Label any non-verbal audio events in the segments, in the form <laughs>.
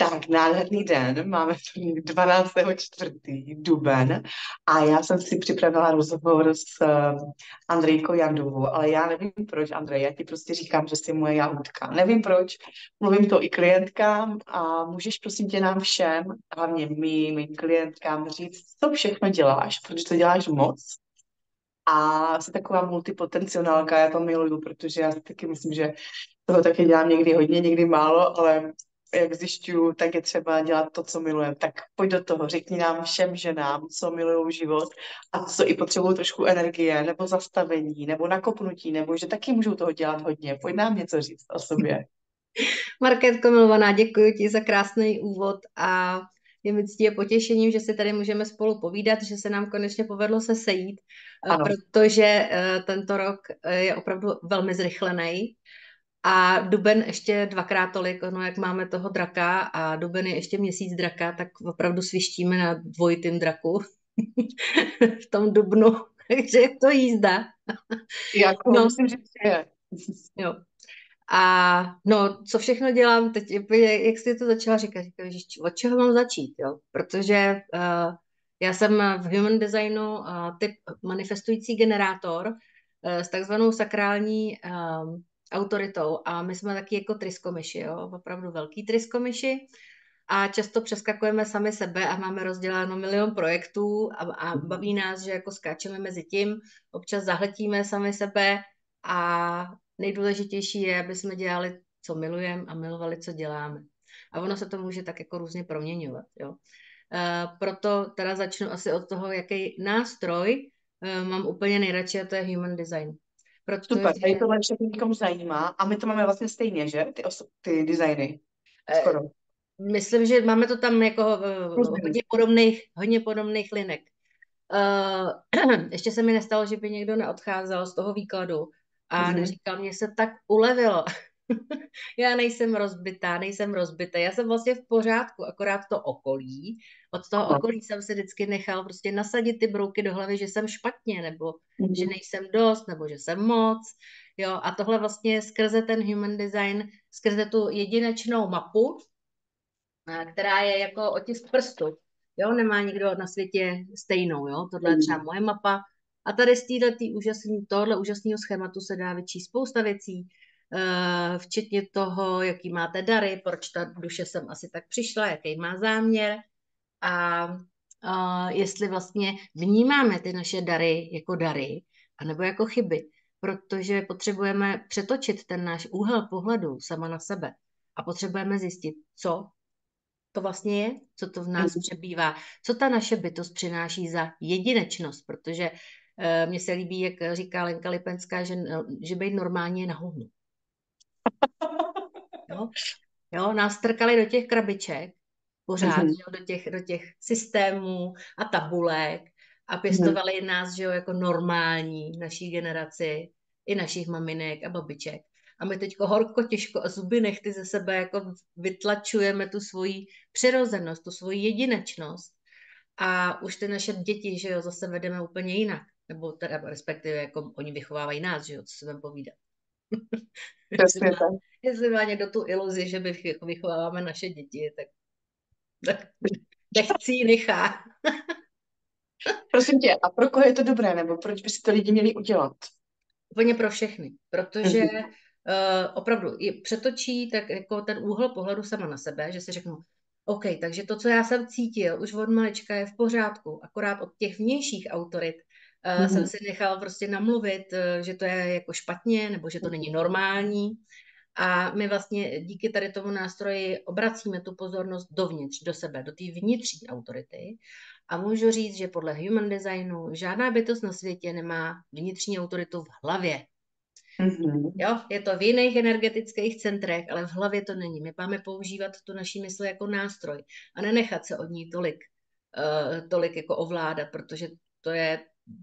Tak, nádherný den, máme 12. čtvrtý duben a já jsem si připravila rozhovor s uh, Andrejkou Jandovou, ale já nevím proč, Andrej, já ti prostě říkám, že jsi moje jahůdka. Nevím proč, mluvím to i klientkám a můžeš prosím tě nám všem, hlavně mým, mým klientkám říct, co všechno děláš, protože to děláš moc a jsi taková multipotencionálka, já to miluju, protože já si taky myslím, že toho taky dělám někdy hodně, někdy málo, ale jak zjišťuju, tak je třeba dělat to, co milujeme. Tak pojď do toho, řekni nám všem ženám, co milují život a co i potřebují trošku energie, nebo zastavení, nebo nakopnutí, nebo že taky můžou toho dělat hodně. Pojď nám něco říct o sobě. <laughs> Marketko milovaná, děkuji ti za krásný úvod a je mi ctí a potěšením, že si tady můžeme spolu povídat, že se nám konečně povedlo se sejít, ano. protože eh, tento rok eh, je opravdu velmi zrychlený a duben ještě dvakrát tolik, no jak máme toho draka a duben je ještě měsíc draka, tak opravdu svištíme na dvojitým draku <laughs> v tom dubnu, <laughs> takže je to jízda. Jako, no, myslím, že je. Jo. A no, co všechno dělám teď, jak jsi to začala říkat, říkám, že od čeho mám začít, jo? Protože uh, já jsem v Human Designu uh, typ manifestující generátor uh, s takzvanou sakrální um, autoritou a my jsme taky jako tryskomyši, jo? opravdu velký tryskomyši a často přeskakujeme sami sebe a máme rozděláno milion projektů a, a baví nás, že jako skáčeme mezi tím, občas zahletíme sami sebe a nejdůležitější je, aby jsme dělali, co milujeme a milovali, co děláme. A ono se to může tak jako různě proměňovat. Jo? Uh, proto teda začnu asi od toho, jaký nástroj uh, mám úplně nejradši a to je human design. Protože... Super, tady tohle všechno někomu zajímá a my to máme vlastně stejně, že? Ty, oso- ty designy. Eh, Skoro. Myslím, že máme to tam jako hodně podobných, hodně podobných linek. Uh, <clears throat> ještě se mi nestalo, že by někdo neodcházel z toho výkladu, a mm-hmm. neříkal, mě se tak ulevilo. <laughs> já nejsem rozbitá, nejsem rozbitá. Já jsem vlastně v pořádku, akorát to okolí. Od toho okolí jsem se vždycky nechal prostě nasadit ty brouky do hlavy, že jsem špatně, nebo mm-hmm. že nejsem dost, nebo že jsem moc. Jo, a tohle vlastně skrze ten human design, skrze tu jedinečnou mapu, která je jako otisk prstu. Jo, nemá nikdo na světě stejnou, jo. Tohle je třeba mhm. moje mapa, a tady z této úžasný, tohle úžasného schématu se dá vyčíst spousta věcí, včetně toho, jaký máte dary, proč ta duše sem asi tak přišla, jaký má záměr a uh, jestli vlastně vnímáme ty naše dary jako dary, anebo jako chyby, protože potřebujeme přetočit ten náš úhel pohledu sama na sebe a potřebujeme zjistit, co to vlastně je, co to v nás mhm. přebývá, co ta naše bytost přináší za jedinečnost, protože Eh, mně se líbí, jak říká Lenka Lipenská, že, že být normálně je na hovnu. Jo? jo, nás strkali do těch krabiček, pořád, mm-hmm. jo, do, těch, do těch systémů a tabulek a pěstovali mm-hmm. nás, že jo, jako normální naší generaci, i našich maminek a babiček. A my teď horko, těžko a zuby nechty ze sebe jako vytlačujeme tu svoji přirozenost, tu svoji jedinečnost. A už ty naše děti, že jo, zase vedeme úplně jinak nebo teda respektive jako oni vychovávají nás, že jo, co se budeme povídat. <laughs> Přesně tak. Jestli má někdo tu iluzi, že my vychováváme naše děti, tak, tak <laughs> nechci ji nechá. Prosím tě, a pro koho je to dobré, nebo proč by si to lidi měli udělat? Úplně pro všechny, protože uh, opravdu i přetočí tak jako ten úhel pohledu sama na sebe, že si řeknu, OK, takže to, co já jsem cítil už od malička je v pořádku, akorát od těch vnějších autorit mm-hmm. jsem si nechal prostě namluvit, eh, že to je jako špatně nebo že to není normální. A my vlastně díky tady tomu nástroji obracíme tu pozornost dovnitř, do sebe, do té vnitřní autority. A můžu říct, že podle human designu žádná bytost na světě nemá vnitřní autoritu v hlavě. Mm-hmm. Jo, je to v jiných energetických centrech, ale v hlavě to není. My máme používat tu naší mysl jako nástroj a nenechat se od ní tolik, uh, tolik jako ovládat, protože to je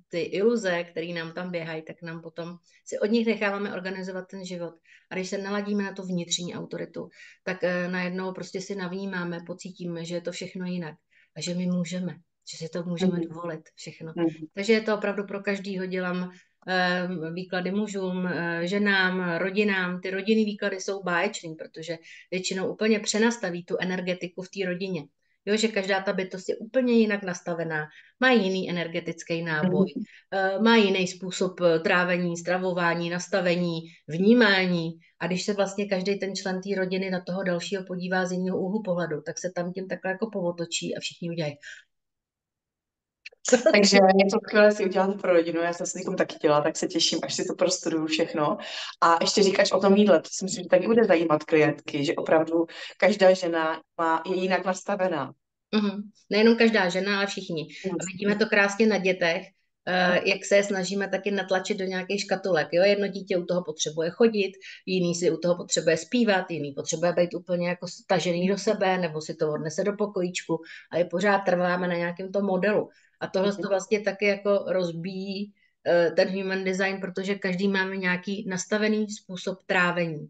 ty iluze, které nám tam běhají, tak nám potom si od nich necháváme organizovat ten život. A když se naladíme na to vnitřní autoritu, tak uh, najednou prostě si navnímáme, pocítíme, že je to všechno jinak a že my můžeme, že si to můžeme mm. dovolit všechno. Mm. Takže je to opravdu pro každýho dělám Ehm, výklady mužům, eh, ženám, rodinám. Ty rodinný výklady jsou báječný, protože většinou úplně přenastaví tu energetiku v té rodině. Jo, že každá ta bytost je úplně jinak nastavená, má jiný energetický náboj, mhm. eh, má jiný způsob eh, trávení, stravování, nastavení, vnímání. A když se vlastně každý ten člen té rodiny na toho dalšího podívá z jiného úhlu pohledu, tak se tam tím takhle jako povotočí a všichni udělají, <laughs> Takže něco skvělé si udělat pro rodinu, já jsem si někom taky dělala, tak se těším, až si to prostuduju všechno. A ještě říkáš o tom jídle, to si myslím, že taky bude zajímat klientky, že opravdu každá žena má, je jinak nastavená. Mm-hmm. Nejenom každá žena, ale všichni. A vidíme to krásně na dětech, uh, jak se snažíme taky natlačit do nějakých škatulek. Jo? Jedno dítě u toho potřebuje chodit, jiný si u toho potřebuje zpívat, jiný potřebuje být úplně jako stažený do sebe, nebo si to odnese do pokojíčku a je pořád trváme na nějakém tom modelu. A tohle to vlastně taky jako rozbíjí uh, ten human design, protože každý máme nějaký nastavený způsob trávení.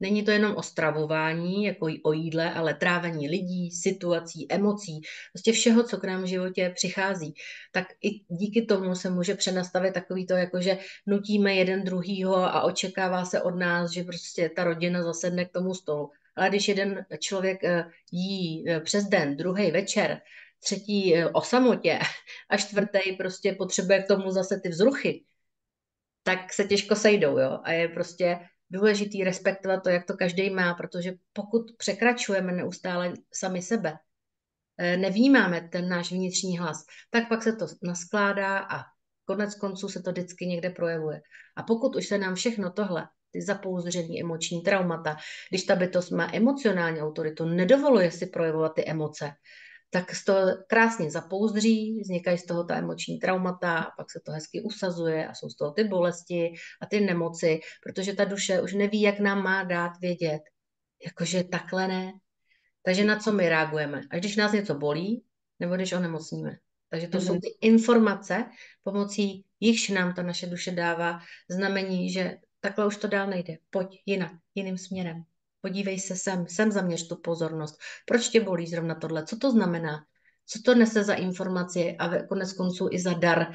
Není to jenom o stravování, jako o jídle, ale trávení lidí, situací, emocí, prostě všeho, co k nám v životě přichází. Tak i díky tomu se může přenastavit takový to, jako že nutíme jeden druhýho a očekává se od nás, že prostě ta rodina zasedne k tomu stolu. Ale když jeden člověk eh, jí eh, přes den, druhý večer, třetí eh, o samotě a čtvrtý prostě potřebuje k tomu zase ty vzruchy, tak se těžko sejdou, jo. A je prostě důležitý respektovat to, jak to každý má, protože pokud překračujeme neustále sami sebe, eh, nevnímáme ten náš vnitřní hlas, tak pak se to naskládá a konec konců se to vždycky někde projevuje. A pokud už se nám všechno tohle, ty zapouzření emoční traumata, když ta bytost má emocionální autoritu, nedovoluje si projevovat ty emoce, tak z toho krásně zapouzdří, vznikají z toho ta emoční traumata, a pak se to hezky usazuje a jsou z toho ty bolesti a ty nemoci, protože ta duše už neví, jak nám má dát vědět. Jakože takhle ne. Takže na co my reagujeme? Až když nás něco bolí, nebo když onemocníme. Takže to mm-hmm. jsou mhm. ty informace, pomocí jichž nám ta naše duše dává znamení, že takhle už to dál nejde. Pojď jinak, jiným směrem podívej se sem, sem zaměř tu pozornost. Proč tě bolí zrovna tohle? Co to znamená? Co to nese za informaci a konec konců i za dar,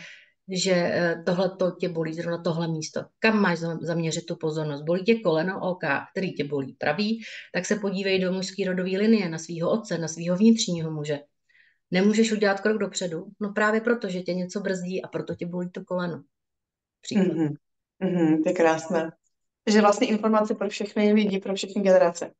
že eh, tohle to tě bolí, zrovna tohle místo. Kam máš zaměřit tu pozornost? Bolí tě koleno, OK, který tě bolí pravý, tak se podívej do mužské rodové linie, na svého otce, na svého vnitřního muže. Nemůžeš udělat krok dopředu? No právě proto, že tě něco brzdí a proto tě bolí to koleno. Příklad. Mm-hmm. Mm-hmm, to je krásné. Takže vlastně informace pro všechny lidi, pro všechny generace.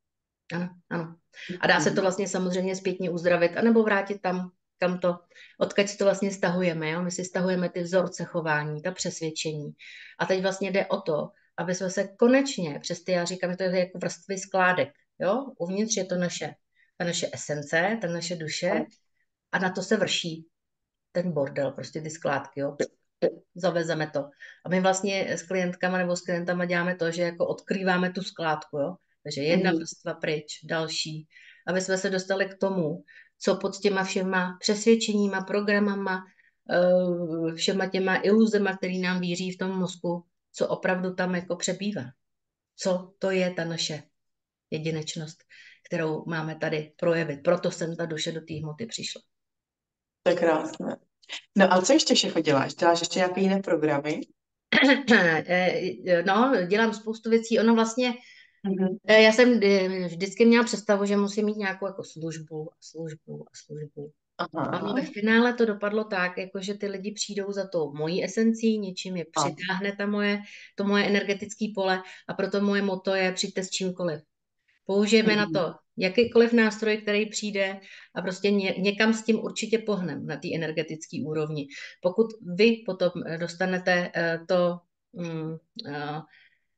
Ano, ano. A dá se to vlastně samozřejmě zpětně uzdravit, anebo vrátit tam, kam to, odkud si to vlastně stahujeme. Jo? My si stahujeme ty vzorce chování, ta přesvědčení. A teď vlastně jde o to, aby jsme se konečně, přes ty, já říkám, že to je jako vrstvy skládek. Jo? Uvnitř je to naše, ta naše esence, ta naše duše a na to se vrší ten bordel, prostě ty skládky. Jo? Zavezeme to. A my vlastně s klientkama nebo s klientama děláme to, že jako odkrýváme tu skládku, jo. Takže jedna mm. vrstva pryč, další, aby jsme se dostali k tomu, co pod těma všema přesvědčeníma, programama, eh, všema těma iluzema, který nám víří v tom mozku, co opravdu tam jako přebývá. Co to je ta naše jedinečnost, kterou máme tady projevit. Proto jsem ta duše do té hmoty přišla. To je krásné. No a co ještě všechno děláš? Děláš ještě nějaké jiné programy? <clears throat> Eh, no, dělám spoustu věcí. Ono vlastně, mm-hmm. já jsem vždycky měla představu, že musím mít nějakou jako službu a službu a službu. Aha. A ve finále to dopadlo tak, jako že ty lidi přijdou za to mojí esencí, něčím je přitáhne ta moje, to moje energetické pole a proto moje moto je přijďte s čímkoliv. Použijeme mm-hmm. na to jakýkoliv nástroj, který přijde a prostě ně, někam s tím určitě pohnem na té energetické úrovni. Pokud vy potom eh, dostanete eh, to, mm, eh,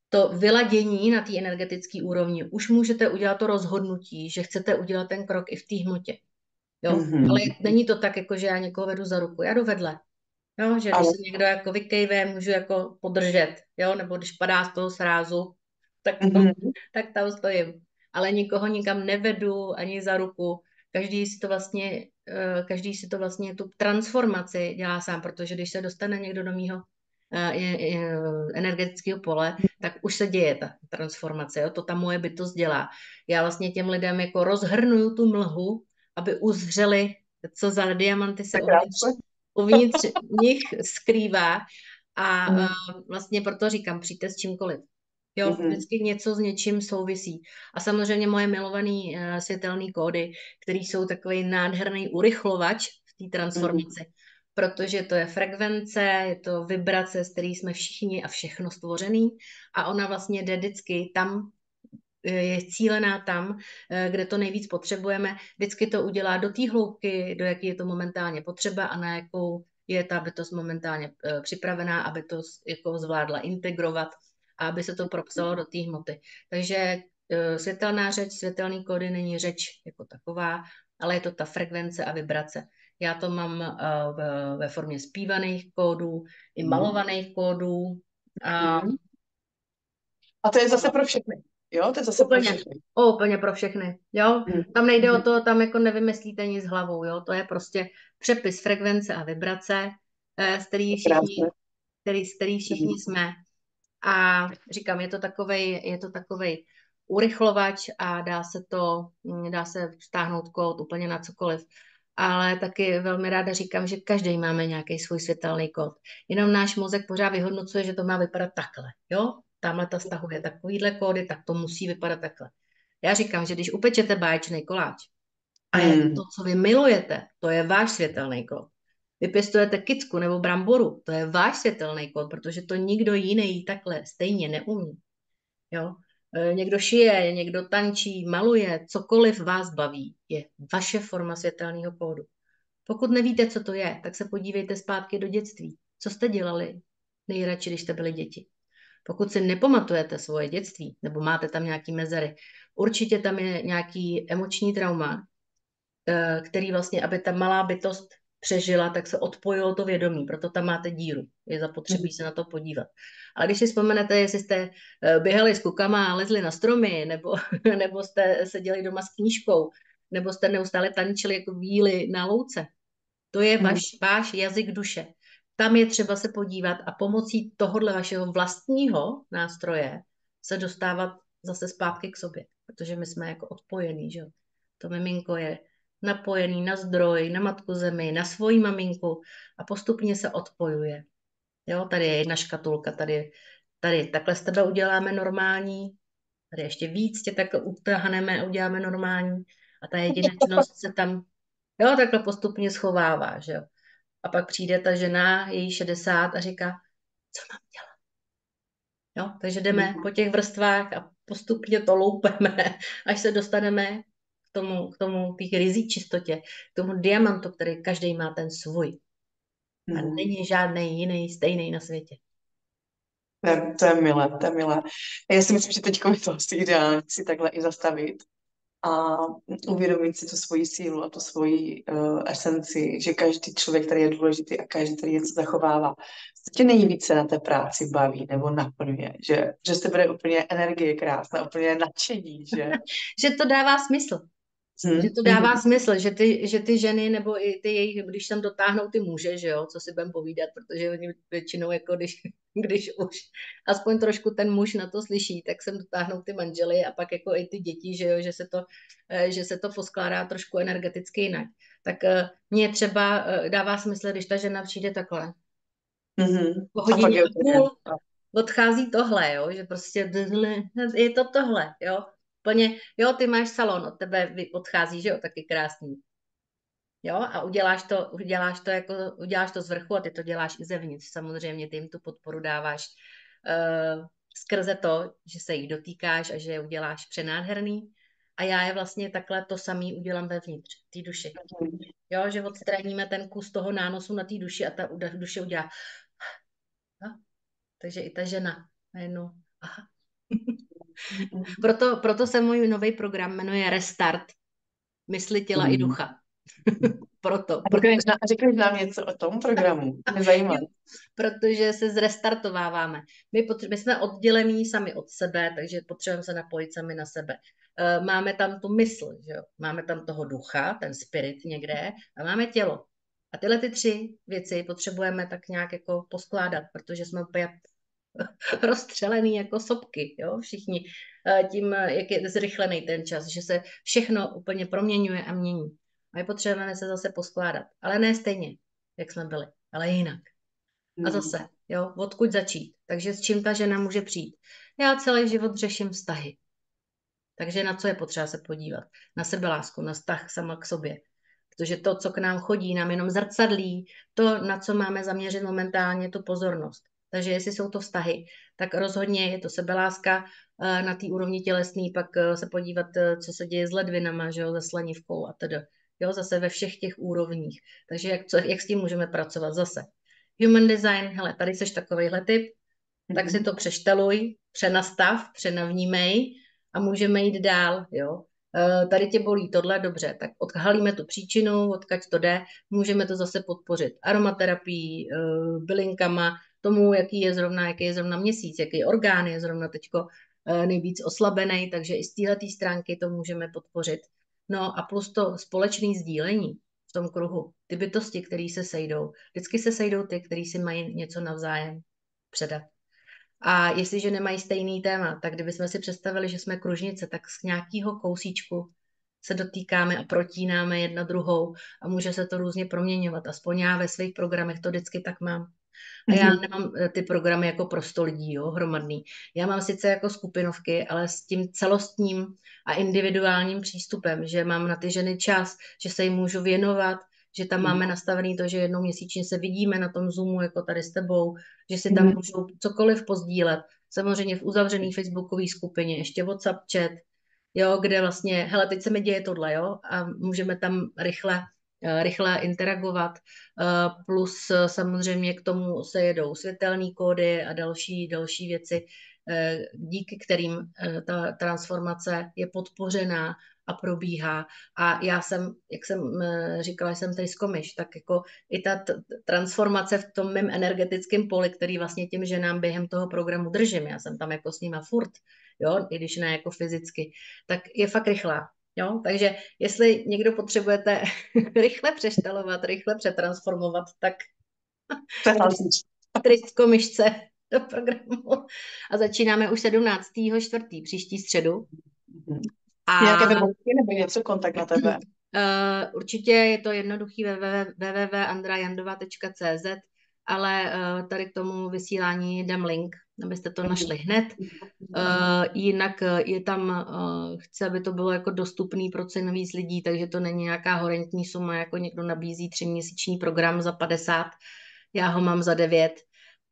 to vyladění na té energetické úrovni, už můžete udělat to rozhodnutí, že chcete udělat ten krok i v té hmotě. Jo? Mm-hmm. Ale není to tak, jako že já někoho vedu za ruku, já jdu vedle. Jo, že když Ale... se někdo jako vykejve, můžu jako podržet, jo, nebo když padá z toho srázu, tak, mm-hmm. tak tam stojím ale nikoho nikam nevedu ani za ruku. Každý si to vlastně, eh, každý si to vlastně tu transformaci dělá sám, protože když se dostane někdo do mýho eh, energetického pole, tak už se děje ta transformace, jo? to ta moje bytost dělá. Já vlastně těm lidem jako rozhrnuju tu mlhu, aby uzřeli, co za diamanty se uvnitř, uvnitř nich skrývá A mm. uh, vlastně proto říkám, přijďte s čímkoliv. Jo, mm-hmm. vždycky něco s něčím souvisí. A samozřejmě moje milované uh, světelné kódy, které jsou takový nádherný urychlovač v té transformaci. Mm-hmm. Protože to je frekvence, je to vibrace, z které jsme všichni a všechno stvořený. A ona vlastně jde vždycky tam, je cílená tam, eh, kde to nejvíc potřebujeme. Vždycky to udělá do té hloubky, do jaké je to momentálně potřeba a na jakou je ta bytost momentálně eh, připravená, aby to jako zvládla integrovat a aby se to propsalo do té hmoty. Takže eh, světelná řeč, světelný kódy není řeč jako taková, ale je to ta frekvence a vibrace. Já to mám ve formě zpívaných kódů, i mhm. malovaných kódů. A, mhm. a to je zase pro všechny. Jo, to je zase úplně, pro všechny. O, úplně pro všechny, jo. Hmm. Tam nejde o to, tam jako nevymyslíte nic hlavou, jo. To je prostě přepis frekvence a vibrace, z který všichni, který, který všichni hmm. jsme. A říkám, je to takovej, je to takovej urychlovač a dá se to, hm, dá se stáhnout kód úplně na cokoliv. Ale taky velmi ráda říkám, že každý máme nějaký svůj světelný kód. Jenom náš mozek pořád vyhodnocuje, že to má vypadat takhle, jo? tamhle ta stahuje takovýhle kódy, tak to musí vypadat takhle. Já říkám, že když upečete báječný koláč a je hmm. to, co vy milujete, to je váš světelný kód. Vy pěstujete kicku nebo bramboru, to je váš světelný kód, protože to nikdo jiný takhle stejně neumí. Jo? E, někdo šije, někdo tančí, maluje, cokoliv vás baví, je vaše forma světelného kódu. Pokud nevíte, co to je, tak se podívejte zpátky do dětství. Co jste dělali nejradši, když jste byli děti? Pokud si nepamatujete svoje dětství, nebo máte tam nějaký mezery, určitě tam je nějaký emoční trauma, eh, který vlastně, aby ta malá bytost přežila, tak se odpojilo to vědomí, proto tam máte díru. Je zapotřebí se na to podívat. Ale když si vzpomenete, jestli jste eh, běhali s kukama a lezli na stromy, nebo, <laughs> nebo jste seděli doma s knížkou, nebo jste neustále tančili jako víly na louce, to je váš, váš jazyk duše tam je třeba se podívat a pomocí tohohle vašeho vlastního nástroje se dostávat zase zpátky k sobě, protože my jsme jako odpojení, že To miminko je napojený na zdroj, na matku zemi, na svoji maminku a postupně se odpojuje. Jo, tady je jedna škatulka, tady, tady takhle z tebe uděláme normální, tady ještě víc tě takhle utrhneme a uděláme normální a ta jedinečnost se tam, jo, takhle postupně schovává, že jo. A pak přijde ta žena, její 60 a říká, co mám dělat? Jo, takže jdeme mm. po těch vrstvách a postupně to loupeme, až se dostaneme tomu, k tomu těch rizí čistotě, k tomu diamantu, který každý má ten svůj. A mm. není žádný jiný stejný na světě. To je, to je milé, to je milé. Já si myslím, že teď je to asi ideální si takhle i zastavit a uvědomit si tu svoji sílu a tu svoji uh, esenci, že každý člověk, který je důležitý a každý, který něco zachovává, tě není více na té práci baví nebo naplňuje, že, že z tebe úplně energie krásná, úplně nadšení, že... <laughs> že to dává smysl. Hmm. Že to dává hmm. smysl, že ty, že ty ženy nebo i ty jejich, když tam dotáhnou ty muže, že jo, co si budem povídat, protože oni většinou jako když, <laughs> když už aspoň trošku ten muž na to slyší, tak sem dotáhnou ty manžely a pak jako i ty děti, že jo, že se to, eh, že se to poskládá trošku energeticky jinak. Tak eh, mně třeba eh, dává smysl, když ta žena přijde takhle. Mm-hmm. Po hodině a půl odchází tohle, jo, že prostě je to tohle, jo Plně, jo, ty máš salon, od tebe odchází, že jo, taky krásný. Jo, a uděláš to, uděláš to jako, uděláš to z vrchu a ty to děláš i zevnitř. Samozřejmě ty jim tu podporu dáváš uh, skrze to, že se jich dotýkáš a že je uděláš přenádherný. A já je vlastně takhle to samý udělám vevnitř, té duši. Jo, že odstraníme ten kus toho nánosu na té duši a ta duše udělá. No, takže i ta žena najednou, aha, proto, proto se můj nový program jmenuje Restart mysli, těla mm. i ducha. <laughs> proto. A řekneš, řekneš nám něco o tom programu? Mě zajímá. Protože se zrestartováváme. My, potře- my jsme oddělení sami od sebe, takže potřebujeme se napojit sami na sebe. Uh, máme tam tu mysl, že jo? máme tam toho ducha, ten spirit někde a máme tělo. A tyhle ty tři věci potřebujeme tak nějak jako poskládat, protože jsme úplně <laughs> rozstřelený jako sopky, jo, všichni eh, tím, jak je zrychlený ten čas, že se všechno úplně proměňuje a mění. A je potřebujeme se zase poskládat. Ale ne stejně, jak jsme byli, ale jinak. A zase, jo, odkud začít. Takže s čím ta žena může přijít? Já celý život řeším vztahy. Takže na co je potřeba se podívat? Na sebelásku, na vztah sama k sobě. Protože to, co k nám chodí, nám jenom zrcadlí, to, na co máme zaměřit momentálně, tu pozornost. Takže jestli jsou to vztahy, tak rozhodně je to sebeláska eh, na té úrovni tělesný, pak eh, se podívat, eh, co se děje s ledvinama, že jo, se slanivkou a tedy. Jo, zase ve všech těch úrovních. Takže jak, co, jak s tím můžeme pracovat zase? Human design, hele, tady seš takovýhle typ, mm-hmm. tak si mhm. to přešteluj, přenastav, přenavnímej a můžeme jít dál, jo. Tady tě bolí tohle, dobře, tak odhalíme tu příčinu, odkaď to jde, můžeme to zase podpořit aromaterapií, bylinkama, tomu, jaký je zrovna, jaký je zrovna měsíc, jaký orgán je zrovna teďko e, nejvíc oslabený, takže i z této stránky to můžeme podpořit. No a plus to společné sdílení v tom kruhu, ty bytosti, které se sejdou, vždycky se sejdou ty, kteří si mají něco navzájem předat. A jestliže nemají stejný téma, tak kdybychom si představili, že jsme kružnice, tak z nějakého kousíčku se dotýkáme a protínáme jedna druhou a může se to různě proměňovat. Aspoň já ve svých programech to vždycky tak mám. A já mhm. nemám eh, ty programy jako pro 100 lidí, jo, hromadný. Já mám sice jako skupinovky, ale s tím celostním a individuálním přístupem, že mám na ty ženy čas, že se jim můžu věnovat, že tam máme nastavený to, že jednou měsíčně se vidíme na tom Zoomu, jako tady s tebou, že si tam můžou cokoliv pozdílet. Samozřejmě v uzavřené facebookové skupině, ještě WhatsApp chat, jo, kde vlastně, hele, teď se mi děje tohle, jo, a můžeme tam rychle rychle interagovat, eh, plus eh, samozřejmě k tomu se jedou světelné kódy a další, další věci, díky kterým ta transformace je podpořená a probíhá. A já jsem, jak jsem říkala, jsem tady zkomiš, tak jako i ta transformace v tom mém energetickém poli, který vlastně těm ženám během toho programu držím, já jsem tam jako s nima furt, jo, i když ne jako fyzicky, tak je fakt rychlá. Jo? Takže jestli někdo potřebujete <laughs> rychle přeštelovat, rychle přetransformovat, tak tristko myšce do programu. A začínáme už 17. čtvrtý, příští středu. A... Nějaké webovky nebo něco, kontakt na tebe? Uh, určitě je to jednoduchý www.andrajandova.cz ale uh, tady k tomu vysílání dám link, abyste to našli hned. Uh, jinak eh, je tam, uh, chci, aby to bylo jako dostupný pro co nejvíc lidí, takže to není nějaká horentní suma, jako někdo nabízí třiměsíční program za 50, já ho mám za 9.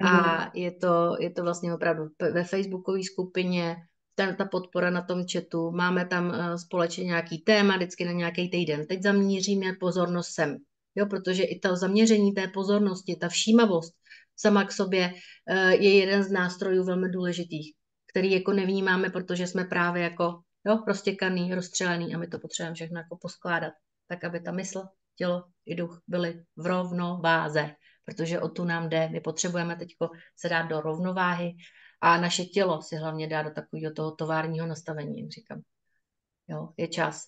A je to, je to vlastně opravdu ve facebookové skupině, ta, ta podpora na tom chatu, máme tam uh, společně nějaký téma, vždycky na nějaký týden. Teď zamíříme pozornost sem. Jo, protože i to zaměření té pozornosti, ta všímavost sama k sobě eh, je jeden z nástrojů velmi důležitých, který jako nevnímáme, protože jsme právě jako jo, roztěkaný, rozstřelený a my to potřebujeme všechno jako poskládat, tak aby ta mysl, tělo i duch byly v rovnováze, protože o tu nám jde. My potřebujeme teď se dát do rovnováhy a naše tělo si hlavně dá do takového toho továrního nastavení, jak říkám. Jo, je čas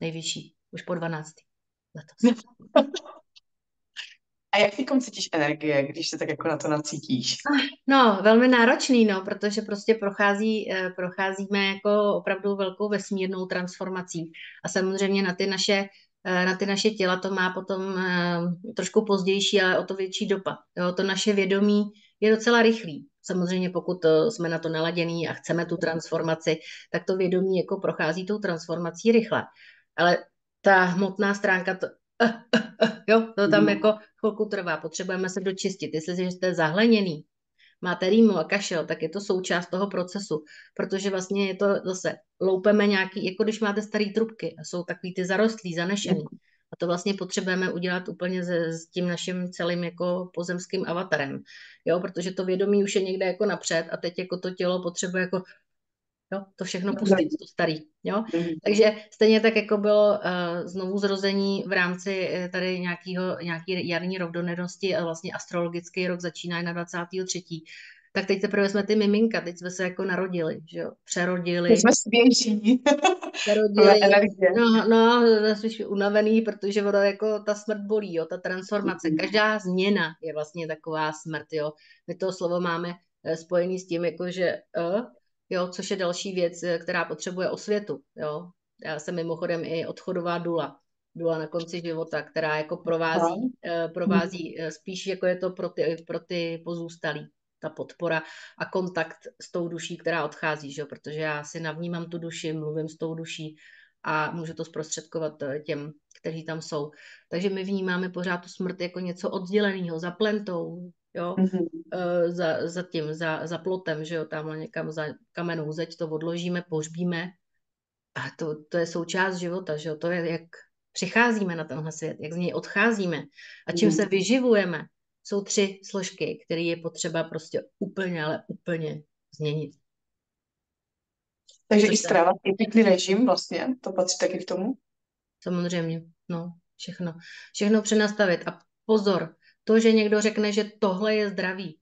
nejvyšší, už po 12 letos. <laughs> A jak ty cítíš energie, když se tak jako na to nacítíš? No, velmi náročný, no, protože prostě prochází, eh, procházíme jako opravdu velkou vesmírnou transformací. A samozřejmě na ty naše eh, na ty naše těla to má potom eh, trošku pozdější, ale o to větší dopad. Jo, to naše vědomí je docela rychlý. Samozřejmě pokud jsme na to naladění a chceme tu transformaci, tak to vědomí jako prochází tou transformací rychle. Ale ta hmotná stránka, to, uh, uh, uh, jo, to tam mm. jako chvilku trvá, potřebujeme se dočistit. Jestli jste zahleněný, máte rýmu a kašel, tak je to součást toho procesu, protože vlastně je to zase, loupeme nějaký, jako když máte staré trubky a jsou takový ty zarostlí, zanešený. A to vlastně potřebujeme udělat úplně se, s tím naším celým jako pozemským avatarem, jo, protože to vědomí už je někde jako napřed a teď jako to tělo potřebuje jako Jo, to všechno pustit, to starý. Jo? Mhm. Takže stejně tak, jako bylo uh, znovu zrození v rámci uh, tady nějakýho, nějaký jarní rovnodennosti a vlastně astrologický rok začíná na 23. Tak teď teprve jsme ty miminka, teď jsme se jako narodili, že jo, přerodili. Teď jsme svěží. Přerodili. <laughs> no, no, jsme unavený, protože ono jako ta smrt bolí, jo, ta transformace. Mhm. Každá změna je vlastně taková smrt, jo. My to slovo máme eh, spojený s tím, jako že uh, jo, což je další věc, eh, která potřebuje osvětu, jo. Já jsem mimochodem i odchodová dula, byla na konci života, která jako provází, uh, provází uh, spíš jako je to pro ty, pro ty pozůstalí ta podpora a kontakt s tou duší, která odchází, že? protože já si navnímám tu duši, mluvím s tou duší a můžu to zprostředkovat eh, těm, kteří tam jsou. Takže my vnímáme pořád tu smrt jako něco odděleného, za plentou, jo, mm-hmm. za, za tím, za, za plotem, že jo, tamhle někam za kamenou zeď to odložíme, pohřbíme a to, to je součást života, že jo, to je jak přicházíme na tenhle svět, jak z něj odcházíme a čím mm-hmm. se vyživujeme, jsou tři složky, které je potřeba prostě úplně, ale úplně změnit. Takže i strava, i pitný režim vlastně, to patří taky k tomu? Samozřejmě, no, všechno. Všechno přenastavit. A pozor, to, že někdo řekne, že tohle je zdravý,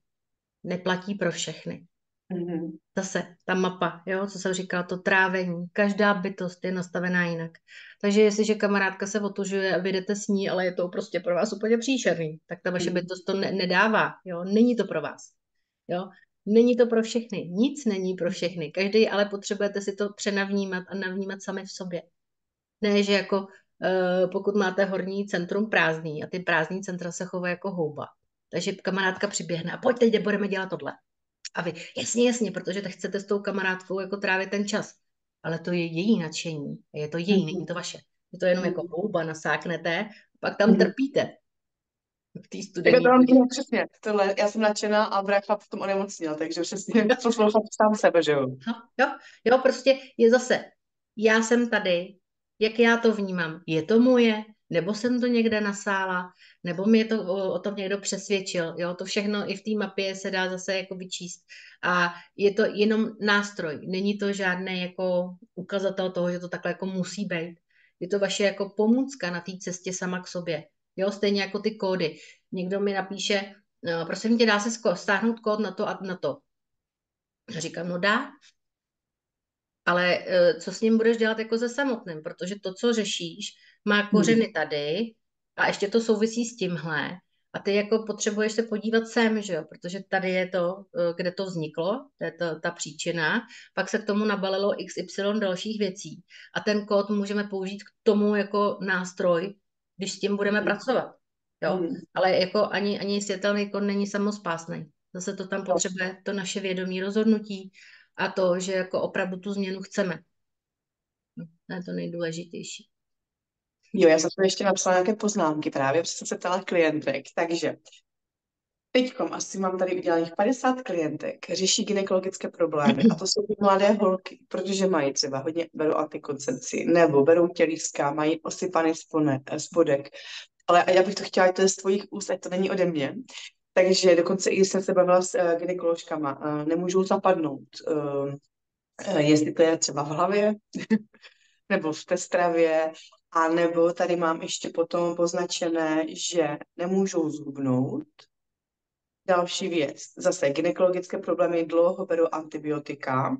neplatí pro všechny. Mm-hmm. Zase ta mapa, jo, co jsem říkala, to trávení. Každá bytost je nastavená jinak. Takže jestliže kamarádka se otužuje a vy jdete s ní, ale je to prostě pro vás úplně příšerný, tak ta vaše mm-hmm. bytost to ne- nedává. Jo, není to pro vás. Jo, Není to pro všechny, nic není pro všechny. Každý ale potřebujete si to přenavnímat a navnímat sami v sobě. Ne, že jako pokud máte horní centrum prázdný a ty prázdný centra se chovají jako houba. Takže kamarádka přiběhne a pojď teď budeme dělat tohle. A vy, jasně, jasně, protože tak chcete s tou kamarádkou jako trávit ten čas. Ale to je její nadšení. Je to její, není to vaše. Je to jenom jako houba, nasáknete, pak tam mhm. trpíte v té studenní. to přesně, tohle, já jsem nadšená a brácha v tom onemocnil, takže přesně <laughs> poslouchat sám sebe, že jo? No, jo, jo, prostě je zase, já jsem tady, jak já to vnímám, je to moje, nebo jsem to někde nasála, nebo mě to o, o tom někdo přesvědčil, jo, to všechno i v té mapě se dá zase jako vyčíst. A je to jenom nástroj, není to žádný jako ukazatel toho, že to takhle jako musí být, je to vaše jako pomůcka na té cestě sama k sobě. Jo, stejně jako ty kódy. Někdo mi napíše, no, prosím tě, dá se stáhnout kód na to a na to. A říkám, no dá, ale e, co s ním budeš dělat jako ze samotným, protože to, co řešíš, má kořeny hmm. tady a ještě to souvisí s tímhle a ty jako potřebuješ se podívat sem, že jo, protože tady je to, e, kde to vzniklo, to je to, ta příčina, pak se k tomu nabalilo XY dalších věcí a ten kód můžeme použít k tomu jako nástroj, když s tím budeme mm. pracovat. Jo? Mm. Ale jako ani, ani světelný kon není samospásný. Zase to tam potřebuje to naše vědomí rozhodnutí a to, že jako opravdu tu změnu chceme. No, to je to nejdůležitější. Jo, já jsem si ještě napsala nějaké poznámky právě, protože jsem se ptala klientek, takže Teďkom asi mám tady udělaných 50 klientek, řeší gynekologické problémy a to jsou ty mladé holky, protože mají třeba hodně, berou antikoncepci nebo berou tělíska, mají osypaný spone, eh, spodek. Ale já bych to chtěla, to je z tvojich úst, ať to není ode mě. Takže dokonce i jsem se bavila s uh, gynekoložkama, uh, nemůžou zapadnout, uh, jestli to je třeba v hlavě, <laughs> nebo v té stravě, a nebo tady mám ještě potom poznačené, že nemůžou zhubnout, Další věc, zase gynekologické problémy dlouho berou antibiotika,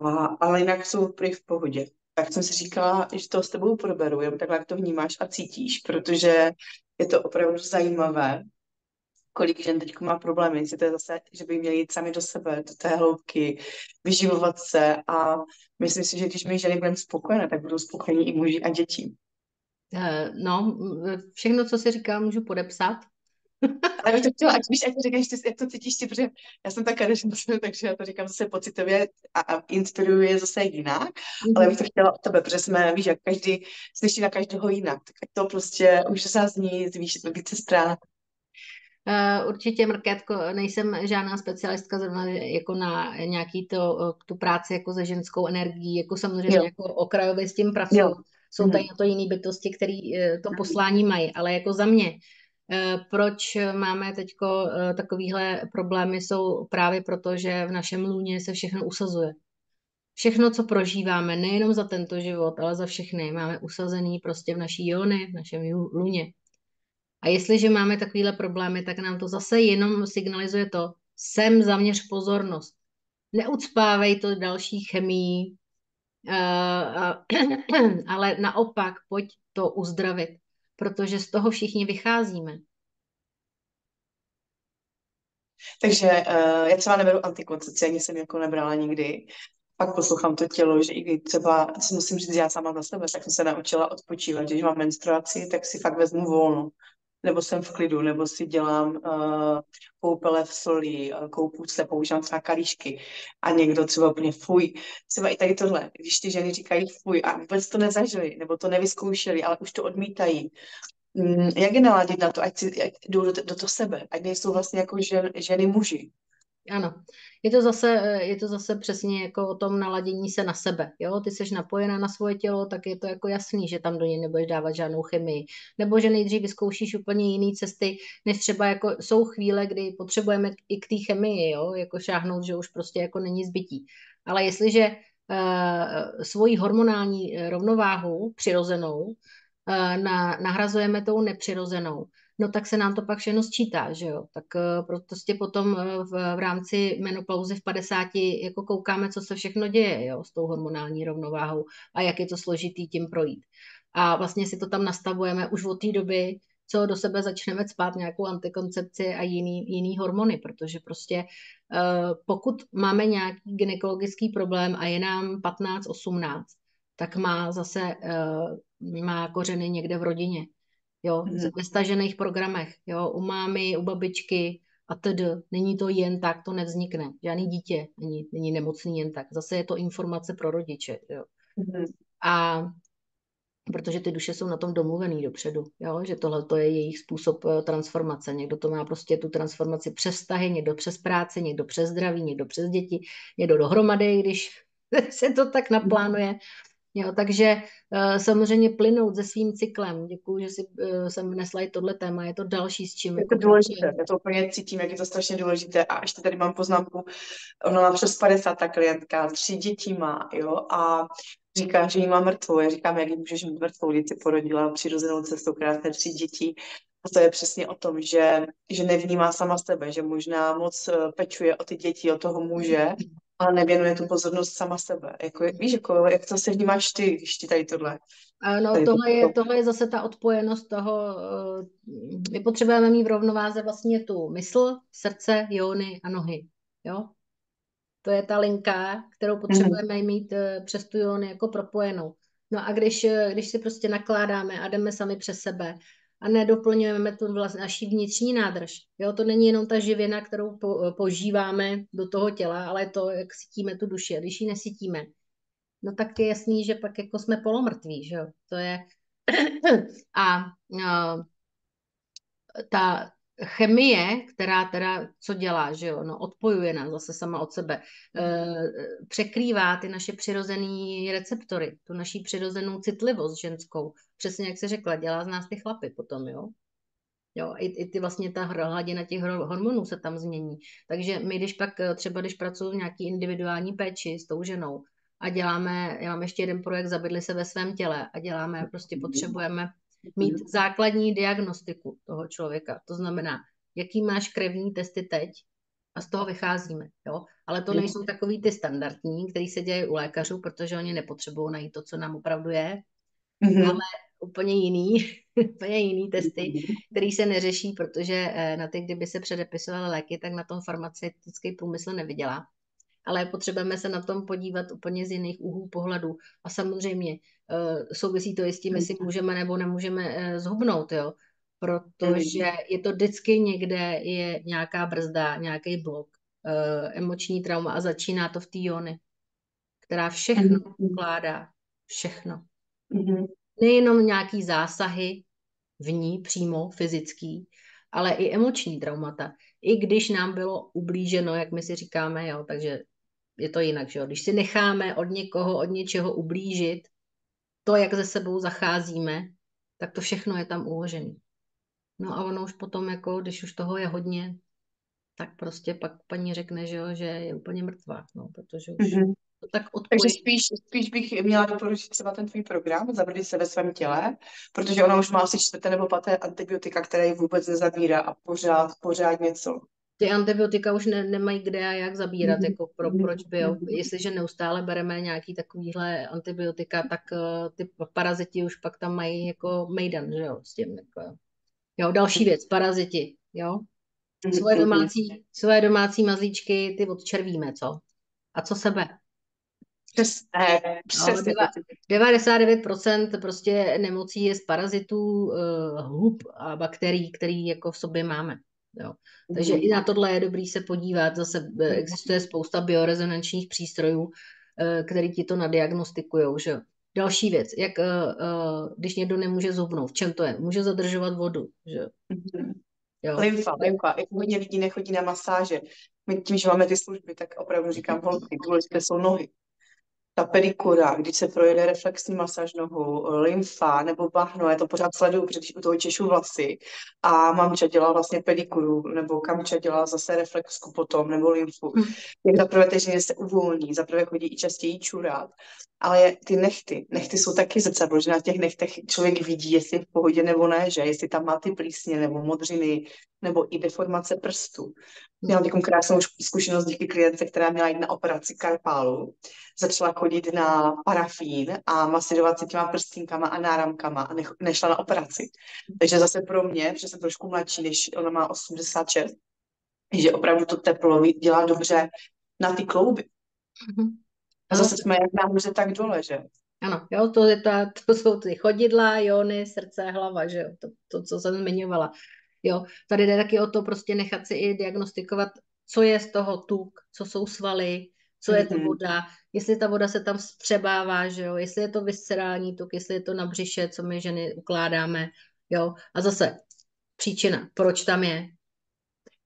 a, ale jinak jsou prý v pohodě. Tak jsem si říkala, že to s tebou proberu, jenom takhle, jak to vnímáš a cítíš, protože je to opravdu zajímavé, kolik žen teď má problémy, jestli to je zase, že by měli jít sami do sebe, do té hloubky, vyživovat se a myslím si, že když my ženy budeme spokojené, tak budou spokojení i muži a děti. Eh, no, všechno, co si říká, můžu podepsat. Ale bych to chtěla, ať víš, ať řekneš, jak to cítíš ty, protože já jsem tak kadeřnice, <laughs> takže já to říkám zase pocitově a, a inspiruje zase jinak, mm-hmm. ale bych to chtěla od tebe, protože jsme, víš, jak každý slyší na každého jinak, tak to prostě už zazní z víš, více stran. Uh, určitě, Markétko, nejsem žádná specialistka zrovna jako na nějaký to, tu práci jako se ženskou energií, jako samozřejmě jo. jako okrajově s tím pracují. Jsou tady mm. na to jiné bytosti, které to poslání mají, ale jako za mě, Eh, proč máme teď eh, takovéhle problémy, jsou právě proto, že v našem lůně se všechno usazuje. Všechno, co prožíváme, nejenom za tento život, ale za všechny, máme usazený prostě v naší jony, v našem luně. A jestliže máme takovéhle problémy, tak nám to zase jenom signalizuje to, sem zaměř pozornost. Neucpávej to další chemii, eh, ale naopak pojď to uzdravit protože z toho všichni vycházíme. Takže uh, já třeba neberu antikoncepci, ani jsem jako nebrala nikdy. pak poslouchám to tělo, že i třeba, si musím říct já sama za sebe, tak jsem se naučila odpočívat, když mám menstruaci, tak si fakt vezmu volno nebo jsem v klidu, nebo si dělám uh, koupele v soli, uh, koupu se, používám třeba kalíšky a někdo třeba úplně fuj. Třeba i tady tohle, když ty ženy říkají fuj a vůbec to nezažili, nebo to nevyzkoušeli, ale už to odmítají. Mm, jak je naladit na to, ať, si, ať jdou do, do toho sebe, ať nejsou vlastně jako žen, ženy muži. Ano, je to, zase, eh, je to zase přesně jako o tom naladění se na sebe. Jo? Ty jsi napojená na svoje tělo, tak je to jako jasný, že tam do něj nebudeš dávat žádnou chemii. Nebo že nejdřív vyzkoušíš úplně jiné cesty, než třeba jako jsou chvíle, kdy potřebujeme i k té chemii, jo? jako šáhnout, že už prostě jako není zbytí. Ale jestliže uh, svoji hormonální eh, rovnováhu přirozenou uh, na, nahrazujeme tou nepřirozenou, no tak se nám to pak všechno sčítá, že jo. Tak uh, prostě potom uh, v, v rámci menopauzy v 50 jako koukáme, co se všechno děje, jo, s tou hormonální rovnováhou a jak je to složitý tím projít. A vlastně si to tam nastavujeme už od té doby, co do sebe začneme spát nějakou antikoncepci a jiný, jiný hormony, protože prostě uh, pokud máme nějaký gynekologický problém a je nám 15-18, tak má zase má kořeny někde v rodině jo, mm. ve stažených programech, jo, u mámy, u babičky a tedy. Není to jen tak, to nevznikne. Žádný dítě není, není nemocný jen tak. Zase je to informace pro rodiče, jo. Mm. A protože ty duše jsou na tom domluvený dopředu, jo? že tohle to je jejich způsob eh, transformace. Někdo to má prostě tu transformaci přes vztahy, někdo přes práci, někdo přes zdraví, někdo přes děti, někdo dohromady, když <laughs> se to tak naplánuje. Jo, takže uh, samozřejmě plynout se svým cyklem. Děkuji, že si uh, jsem vnesla i tohle téma. Je to další s čím. Je to jako důležité, já to úplně cítím, jak je to strašně důležité. A ještě tady mám poznámku, ona má přes 50 ta klientka, tři děti má, jo, a říká, že jí má mrtvou. Já říkám, jak jí můžeš mít mrtvou, když si porodila přirozenou cestou krásné tři děti. A to je přesně o tom, že, že nevnímá sama sebe, že možná moc eh, pečuje o ty děti, o toho muže ale nevěnuje tu pozornost sama sebe. Jako, víš, jako, jak to se vnímáš ty, když ti tady tohle? Ano, tady tohle, je, tohle je zase ta odpojenost toho, eh, my potřebujeme mít v rovnováze vlastně tu mysl, srdce, jóny a nohy. Jo? To je ta linka, kterou potřebujeme mm. mít eh, přes tu jóny jako propojenou. No a když, eh, když si prostě nakládáme a jdeme sami přes sebe a nedoplňujeme tu vlastně naší vnitřní nádrž. Jo, to není jenom ta živina, kterou po, požíváme do toho těla, ale to, jak cítíme tu duši. A když ji nesytíme, no tak je jasný, že pak jako jsme polomrtví, že jo. To je <clears throat> a, a ta, chemie, která teda co dělá, že jo, no odpojuje nás zase sama od sebe, e, překrývá ty naše přirozené receptory, tu naší přirozenou citlivost ženskou. Přesně jak se řekla, dělá z nás ty chlapy potom, jo. Jo, i, i ty vlastně ta hladina těch hormonů se tam změní. Takže my, když pak eh, třeba, když pracuji v nějaký individuální péči s tou ženou a děláme, já mám ještě jeden projekt, zabydli se ve svém těle a děláme, prostě potřebujeme mít mhm. základní diagnostiku toho člověka. To znamená, jaký máš krevní testy teď a z toho vycházíme. Jo? Ale to nejsou takový ty standardní, který se dějí u lékařů, protože oni nepotřebují najít to, co nám opravdu je, mm-hmm. ale úplně jiný, <laughs> úplně jiný testy, mm-hmm. který se neřeší, protože eh, na ty, kdyby se předepisovaly léky, tak na tom farmaceutický průmysl nevydělá ale potřebujeme se na tom podívat úplně z jiných úhlů pohledu. A samozřejmě uh, souvisí to i s tím, jestli můžeme nebo nemůžeme uh, zhubnout, jo. Protože je to vždycky někde, je nějaká brzda, nějaký blok, uh, emoční trauma a začíná to v té jony, která všechno ukládá. Všechno. Nejenom nějaký zásahy v ní přímo fyzický, ale i emoční traumata. I když nám bylo ublíženo, jak my si říkáme, jo, takže je to jinak, že jo? Když si necháme od někoho, od něčeho ublížit, to, jak ze sebou zacházíme, tak to všechno je tam uložené. No a ono už potom, jako, když už toho je hodně, tak prostě pak paní řekne, že, jo, že je úplně mrtvá, no, protože už mm-hmm. to tak odpojí. Takže spíš, spíš bych měla doporučit třeba ten tvůj program, zabrdit se ve svém těle, protože ona už má asi čtvrté nebo paté antibiotika, které ji vůbec nezabírá a pořád, pořád něco ty antibiotika už ne, nemají kde a jak zabírat, mm-hmm. jako pro, proč by, jo. Jestliže neustále bereme nějaký takovýhle antibiotika, tak uh, ty paraziti už pak tam mají jako mejdan, že jo, s tím, jako, jo. další věc, paraziti, jo. Mhm, svoje domácí, svoje domácí mazlíčky ty odčervíme, co? A co sebe? Přesně, přesně. No, 99% prostě nemocí je z parazitů, uh, hub a bakterií, který jako v sobě máme. Jo. Takže mm. i na tohle je dobrý se podívat. Zase eh, existuje spousta biorezonančních přístrojů, uh, který ti to nadiagnostikují. Že? Další věc, jak uh, když někdo nemůže zubnout, v čem to je? Může zadržovat vodu. Že? Jo. Lymfa, lymfa. Jak hodně lidí nechodí na masáže. My tím, že máme ty služby, tak opravdu říkám, holky, důležité jsou nohy ta pedikura, když se projede reflexní masáž nohou, lymfa nebo bahno, já to pořád sleduju, protože u toho češu vlasy a mamča dělá vlastně pedikuru, nebo kamča dělá zase reflexku potom, nebo lymfu. Mm. Jak zaprvé ty ženy se uvolní, zaprvé chodí i častěji čurat, ale ty nechty, nechty jsou taky zrcadlo, že na těch nechtech člověk vidí, jestli je v pohodě nebo ne, že jestli tam má ty plísně nebo modřiny, nebo i deformace prstů. Měla takovou krásnou zkušenost díky klientce, která měla jít na operaci karpálu. Začala chodit na parafín a masírovat se těma prstínkama a náramkama a nešla na operaci. Takže zase pro mě, protože jsem trošku mladší, než ona má 86, že opravdu to teplo dělá dobře na ty klouby. Mm-hmm. A zase jsme jak nahoře, tak dole, že? Ano, jo, to, je ta, to jsou ty chodidla, jony, srdce, hlava, že jo, to, to, co jsem zmiňovala. Jo, tady jde taky o to prostě nechat si i diagnostikovat, co je z toho tuk, co jsou svaly, co je ta mhm. voda, jestli ta voda se tam střebává, že jo, jestli je to viscerální tuk, jestli je to na břiše, co my ženy ukládáme, jo. A zase příčina, proč tam je.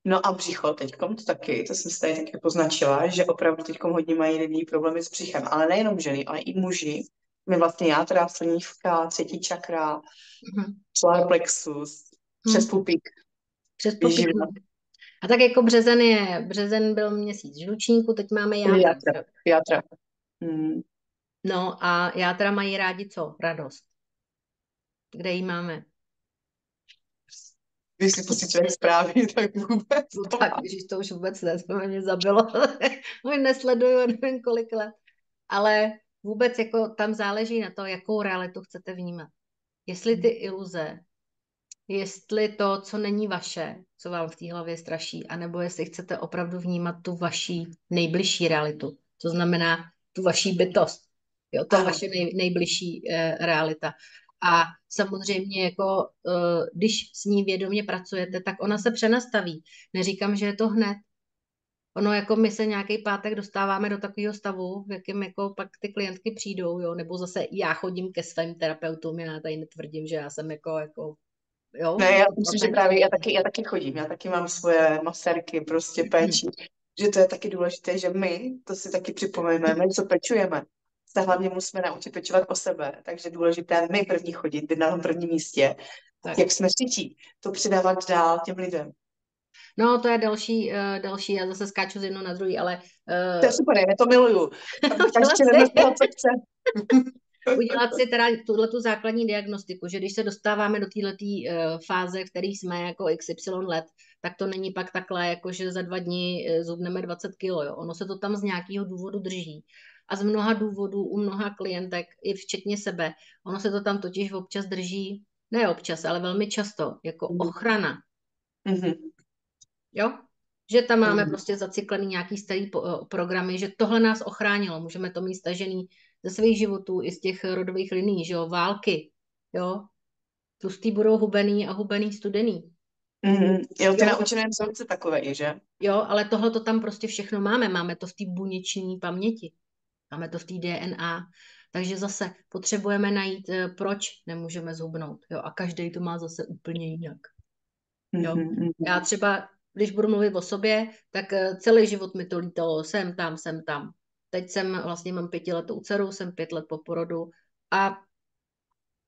No a břicho teďkom to taky, to jsem si tady taky poznačila, že opravdu teďkom hodně mají lidí problémy s břichem, ale nejenom ženy, ale i muži. My vlastně játra, slinivka, třetí čakra, mm-hmm. solar plexus, přes hmm. pupík. Přes pupík. No. A tak jako březen je, březen byl měsíc žlučníku, teď máme játra. Játra. játra. Hmm. No a játra mají rádi co? Radost. Kde ji máme? Když si pustit své zprávy, <laughs> tak vůbec. No tak, když to už vůbec ne, to mě zabilo. <laughs> Už nesleduju, nevím kolik let. Ale vůbec jako tam záleží na to, jakou realitu chcete vnímat. Jestli ty iluze jestli to, co není vaše, co vám v té hlavě straší, anebo jestli chcete opravdu vnímat tu vaší nejbližší realitu, to znamená tu vaší bytost, jo, ta vaše nej, nejbližší uh, realita. A samozřejmě, jako uh, když s ní vědomě pracujete, tak ona se přenastaví. Neříkám, že je to hned. Ono jako my se nějaký pátek dostáváme do takového stavu, v jakém jako pak ty klientky přijdou, jo, nebo zase já chodím ke svým terapeutům, já tady netvrdím, že já jsem jako, jako Jo? Ne, já myslím, že právě já taky, já taky chodím, já taky mám svoje maserky, prostě péči, že to je taky důležité, že my, to si taky připomeneme, co pečujeme, se hlavně musíme naučit pečovat o sebe, takže důležité my první chodit, být na tom prvním místě, tak. jak jsme řečí, to předávat dál těm lidem. No, to je další, uh, další, já zase skáču z jedno na druhý, ale... Uh... To je super, já to miluju. <laughs> Každý co chce. <laughs> udělat si teda tuhle tu základní diagnostiku, že když se dostáváme do této uh, fáze, v které jsme jako XY let, tak to není pak takhle, jako že za dva dny zubneme 20 kg. Jo. Ono se to tam z nějakého důvodu drží. A z mnoha důvodů u mnoha klientek, i včetně sebe, ono se to tam totiž občas drží, ne občas, ale velmi často, jako mm. ochrana. Mm-hmm. Jo? Že tam máme mm. prostě zacyklený nějaký starý po, uh, programy, že tohle nás ochránilo, můžeme to mít stažený ze svých životů i z těch rodových liní, že jo, války, jo, tlustý budou hubený a hubený studený. Mm-hmm. Jo, ty naučené vzorce takové, že? Jo, ale tohle to tam prostě všechno máme. Máme to v té buněční paměti. Máme to v té DNA. Takže zase potřebujeme najít, eh, proč nemůžeme zhubnout. Jo, a každý to má zase úplně jinak. Jo. Mm-hmm. Já třeba, když budu mluvit o sobě, tak eh, celý život mi to lítalo sem tam, sem tam. Teď jsem vlastně mám pětiletou dceru, jsem pět let po porodu a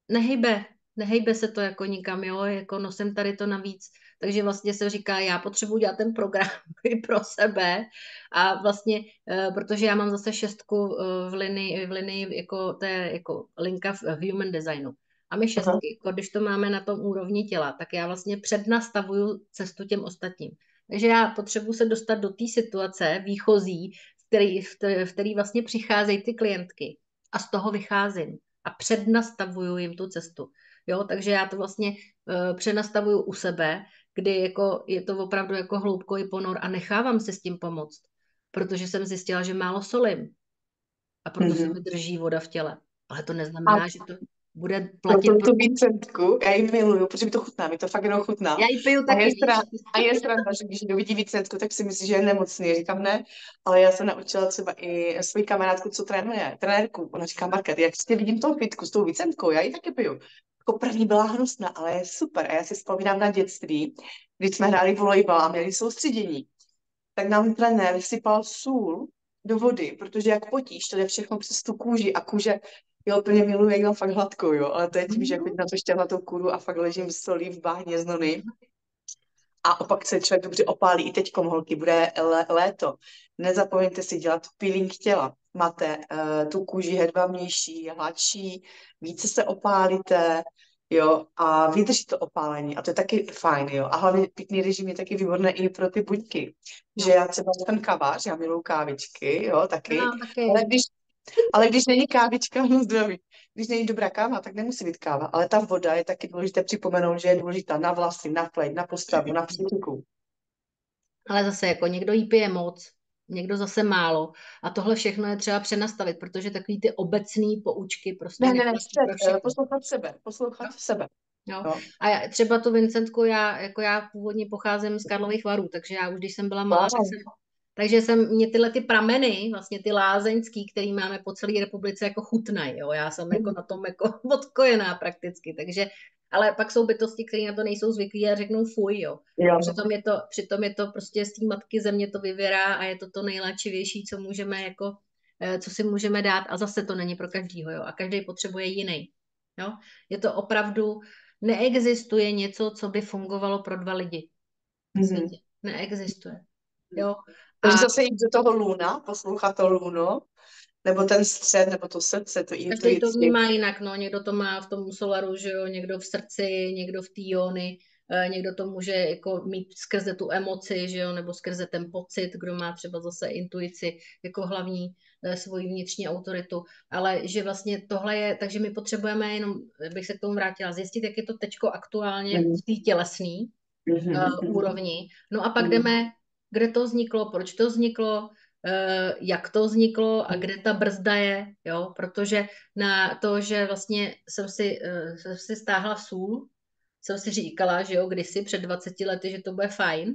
nehybe, nehybe se to jako nikam, jo, jako nosím tady to navíc, takže vlastně se říká, já potřebuji dělat ten program <laughs> i pro sebe a vlastně, eh, protože já mám zase šestku eh, v linii, v linii jako, té, jako linka v, v human designu. A my šestky, jako když to máme na tom úrovni těla, tak já vlastně přednastavuju cestu těm ostatním. Takže já potřebuji se dostat do té situace výchozí, který, v který vlastně přicházejí ty klientky a z toho vycházím a přednastavuju jim tu cestu. Jo, takže já to vlastně uh, přenastavuju u sebe, kdy jako je to opravdu jako hloubkový ponor a nechávám se s tím pomoct, protože jsem zjistila, že málo solím. a proto mm-hmm. se vydrží voda v těle. Ale to neznamená, a... že to bude platit. Pro tu vícentku, já ji miluju, protože mi to chutná, mi to fakt jenom chutná. Já ji piju taky. A je, sranda, a je sranda, že když vidí vícentku, tak si myslí, že je nemocný. Říkám ne, ale já jsem naučila třeba i svou kamarádku, co trénuje, trenérku. Ona říká, Market, jak si vidím tou fitku s tou vícentkou, já ji taky piju. Jako první byla hnusná, ale je super. A já si vzpomínám na dětství, když jsme hráli volejbal a měli soustředění. Tak nám trenér sypal sůl do vody, protože jak potíš, to jde všechno přes tu kůži a kůže já úplně miluji, jak mám fakt hladkou, jo, ale to je tím, že jako na to šťavnatou kůru a fakt ležím v solí v bahně z nony. A opak se člověk dobře opálí. I teď, holky, bude léto. Nezapomeňte si dělat peeling těla. Máte uh, tu kůži hedvavnější, hladší, více se opálíte, jo, a vydrží to opálení. A to je taky fajn, jo. A hlavně pitný režim je taky výborné i pro ty buňky. No. Že já třeba jsem kavář, já miluji kávičky, jo, taky. No, taky. Ale když ale když není kávička, no zdraví. Když není dobrá káva, tak nemusí být káva. Ale ta voda je taky důležité připomenout, že je důležitá na vlasy, na pleť, na postavu, na psychiku. Ale zase jako někdo jí pije moc, někdo zase málo. A tohle všechno je třeba přenastavit, protože takový ty obecný poučky prostě... Ne, ne, ne, ne poslouchat sebe, poslouchat no. sebe. Jo. No. A já, třeba tu Vincentku, já, jako já původně pocházím z Karlových varů, takže já už když jsem byla malá, tak jsem takže jsem, mě tyhle ty prameny, vlastně ty lázeňský, který máme po celé republice, jako chutnají, jo. Já jsem jako na tom jako <laughs> odkojená prakticky, takže ale pak jsou bytosti, které na to nejsou zvyklí a řeknou fuj, jo. jo. Přitom, je to, přitom je to prostě z té matky země to vyvěrá a je to to nejléčivější, co můžeme jako, eh, co si můžeme dát a zase to není pro každýho, jo. A každý potřebuje jiný, jo. Je to opravdu, neexistuje něco, co by fungovalo pro dva lidi. Mm-hmm. Neexistuje. Jo. Takže a... zase jít do toho luna, poslouchat to luno, nebo ten střed, nebo to srdce, to intuici. Každý to vnímá jinak, no. Někdo to má v tom solaru, že jo, někdo v srdci, někdo v týony, eh, někdo to může jako mít skrze tu emoci, že jo, nebo skrze ten pocit, kdo má třeba zase intuici jako hlavní eh, svoji vnitřní autoritu, ale že vlastně tohle je, takže my potřebujeme jenom, bych se k tomu vrátila, zjistit, jak je to teďko aktuálně mm. v té tělesný mm-hmm. uh, úrovni. No a pak mm. jdeme kde to vzniklo, proč to vzniklo, jak to vzniklo a kde ta brzda je, jo, protože na to, že vlastně jsem si, eh, jsem si stáhla sůl, jsem si říkala, že jo, kdysi před 20 lety, že to bude fajn,